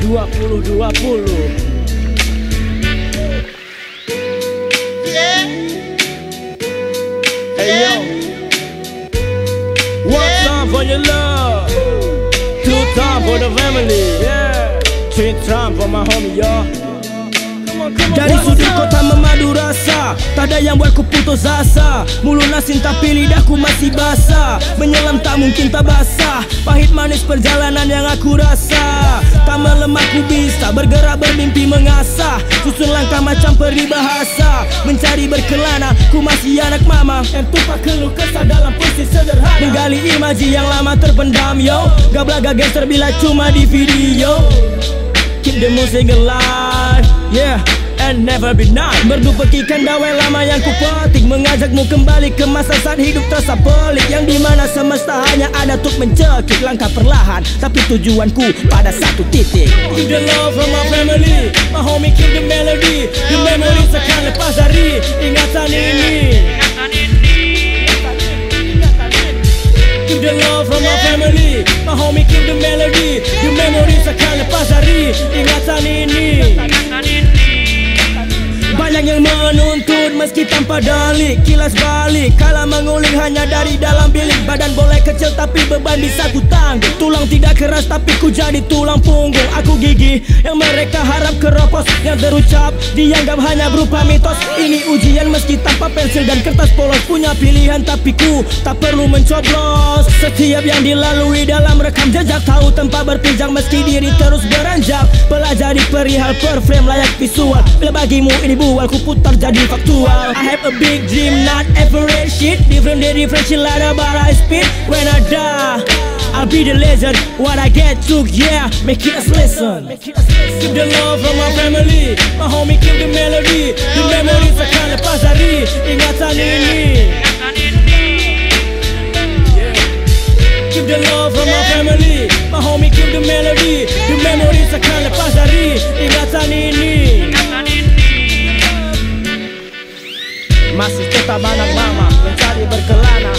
2020 Hey yo. One time for your love. Two time for the family. Yeah. Three time for my homie yo dari sudut kota memadu rasa Tak ada yang buat ku putus asa. Mulut nasin tapi lidahku masih basah. Menyelam tak mungkin tak basah Pahit manis perjalanan yang aku rasa. Tak melemah ku bisa Bergerak bermimpi mengasah. Susun langkah macam peribahasa Mencari berkelana Ku masih anak mama. Yang tumpah keluh kesah dalam puisi sederhana. Menggali imaji yang lama terpendam yo. Gablaga gangster bila cuma di video. Keep the music alive Yeah And never be night Merdu pekikan dawai lama yang ku petik Mengajakmu kembali ke masa saat hidup terasa pelik Yang dimana semesta hanya ada untuk mencekik Langkah perlahan. Tapi tujuanku pada satu titik. Keep the love from my family My homie keep the melody. The memory sekan lepas hari Ingatan ini. Keep the love from my family My homie keep the melody. The memory sekan lepas hari meski tanpa dalih Kilas balik. Kala menguling hanya dari dalam bilik. Badan boleh kecil tapi beban bisa ku tanggung Tulang tidak keras tapi ku jadi tulang punggung. Aku gigi yang mereka harap keropos Yang terucap dianggap hanya berupa mitos. Ini ujian meski tanpa pensil dan kertas polos. Punya pilihan tapi ku tak perlu mencoblos. Setiap yang dilalui dalam rekam jejak Tahu tempat berpijak meski diri terus beranjak Pelajari perihal per frame layak visual. Bila bagimu ini bual ku putar jadi faktual. I have a big dream not average shit. Different different shit like but I speed When I die I'll be the legend What I get took yeah Make it us listen. Keep the love from my family. My homie keep the melody the love my family. My homie keep the melody. The memories akan lepas dari Ingatan ini. Masih tetap anak mama Mencari berkelana.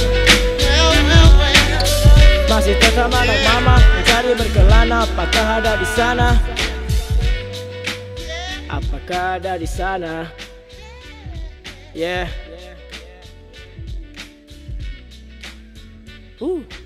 Masih tetap anak mama Mencari berkelana. Apakah ada di sana? Apakah ada di sana? Yeah. Uh.